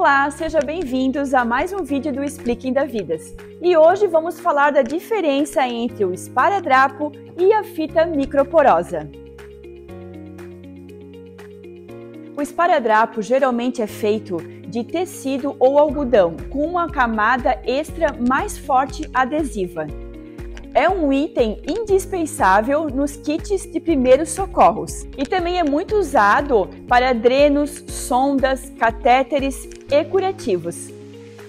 Olá, sejam bem-vindos a mais um vídeo do Expliquem da Vidas. E hoje vamos falar da diferença entre o esparadrapo e a fita microporosa. O esparadrapo geralmente é feito de tecido ou algodão com uma camada extra mais forte adesiva. É um item indispensável nos kits de primeiros socorros e também é muito usado para drenos, sondas, catéteres e curativos.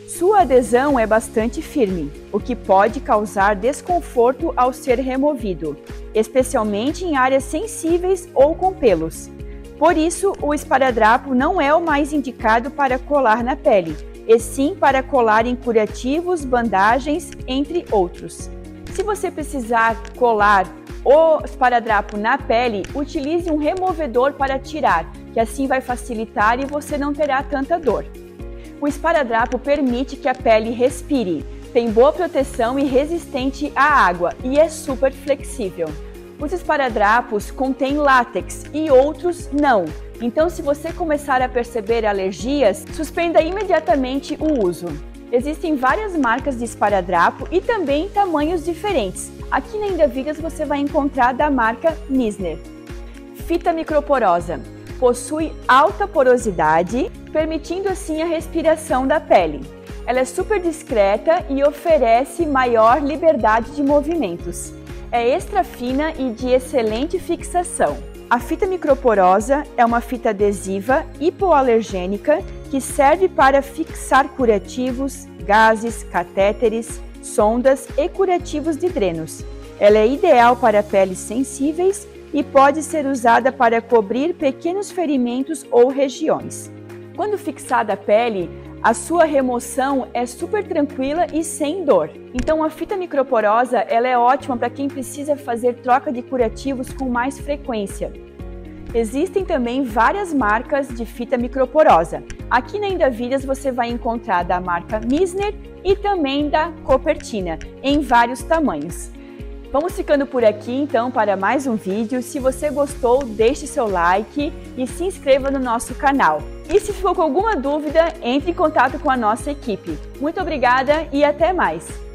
Sua adesão é bastante firme, o que pode causar desconforto ao ser removido, especialmente em áreas sensíveis ou com pelos. Por isso, o esparadrapo não é o mais indicado para colar na pele, e sim para colar em curativos, bandagens, entre outros. Se você precisar colar o esparadrapo na pele, utilize um removedor para tirar, que assim vai facilitar e você não terá tanta dor. O esparadrapo permite que a pele respire, tem boa proteção e resistente à água e é super flexível. Os esparadrapos contêm látex e outros não. Então, se você começar a perceber alergias, suspenda imediatamente o uso. Existem várias marcas de esparadrapo e também tamanhos diferentes. Aqui na Indavigas você vai encontrar da marca Misner. Fita microporosa. Possui alta porosidade, permitindo assim a respiração da pele. Ela é super discreta e oferece maior liberdade de movimentos. É extra fina e de excelente fixação. A fita microporosa é uma fita adesiva hipoalergênica que serve para fixar curativos, gases, catéteres, sondas e curativos de drenos. Ela é ideal para peles sensíveis e pode ser usada para cobrir pequenos ferimentos ou regiões. Quando fixada a pele, a sua remoção é super tranquila e sem dor. Então a fita microporosa ela é ótima para quem precisa fazer troca de curativos com mais frequência. Existem também várias marcas de fita microporosa. Aqui na Endavilhas você vai encontrar da marca Misner e também da Copertina, em vários tamanhos. Vamos ficando por aqui então para mais um vídeo. Se você gostou, deixe seu like e se inscreva no nosso canal. E se ficou com alguma dúvida, entre em contato com a nossa equipe. Muito obrigada e até mais!